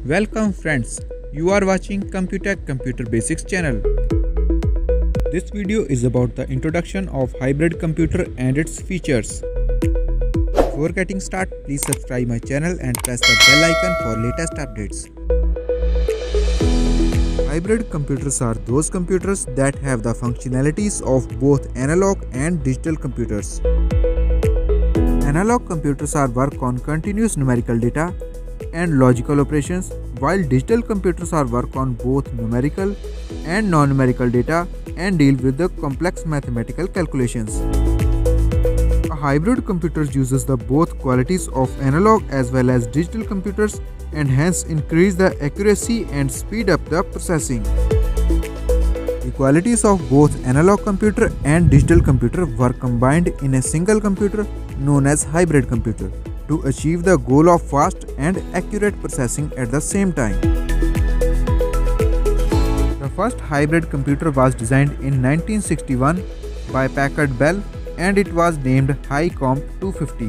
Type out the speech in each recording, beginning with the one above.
Welcome friends, you are watching Computech Computer Basics channel. This video is about the introduction of hybrid computer and its features. Before getting started, please subscribe my channel and press the bell icon for latest updates. Hybrid computers are those computers that have the functionalities of both analog and digital computers. Analog computers are work on continuous numerical data and logical operations while digital computers are work on both numerical and non-numerical data and deal with the complex mathematical calculations. A hybrid computer uses the both qualities of analog as well as digital computers and hence increase the accuracy and speed up the processing. The qualities of both analog computer and digital computer were combined in a single computer known as hybrid computer to achieve the goal of fast and accurate processing at the same time. The first hybrid computer was designed in 1961 by Packard Bell and it was named HYCOMP 250.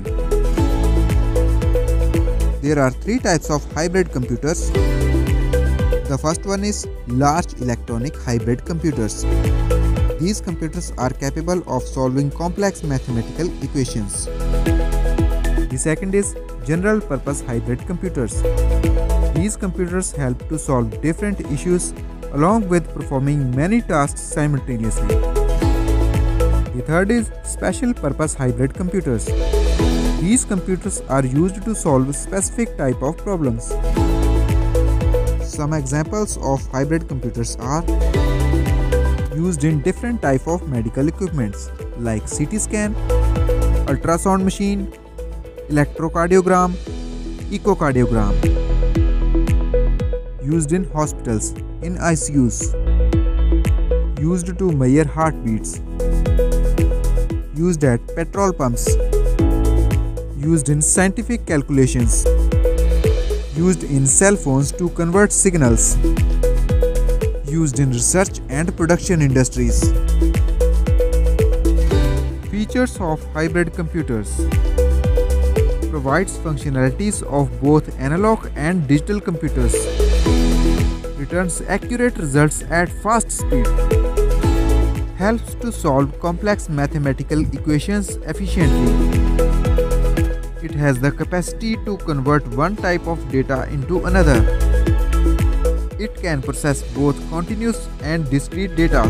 There are three types of hybrid computers. The first one is large electronic hybrid computers. These computers are capable of solving complex mathematical equations. The second is general purpose hybrid computers. These computers help to solve different issues along with performing many tasks simultaneously. The third is special purpose hybrid computers. These computers are used to solve specific type of problems. Some examples of hybrid computers are used in different type of medical equipments like CT scan, ultrasound machine, electrocardiogram, echocardiogram. Used in hospitals, in ICUs. Used to measure heartbeats. Used at petrol pumps. Used in scientific calculations. Used in cell phones to convert signals. Used in research and production industries. Features of hybrid computers provides functionalities of both analog and digital computers, returns accurate results at fast speed, helps to solve complex mathematical equations efficiently. It has the capacity to convert one type of data into another. It can process both continuous and discrete data.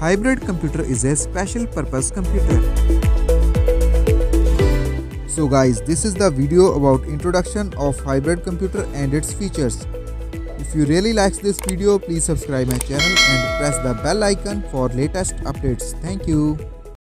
Hybrid computer is a special purpose computer. So guys, this is the video about introduction of hybrid computer and its features. If you really likes this video, please subscribe my channel and press the bell icon for latest updates. Thank you.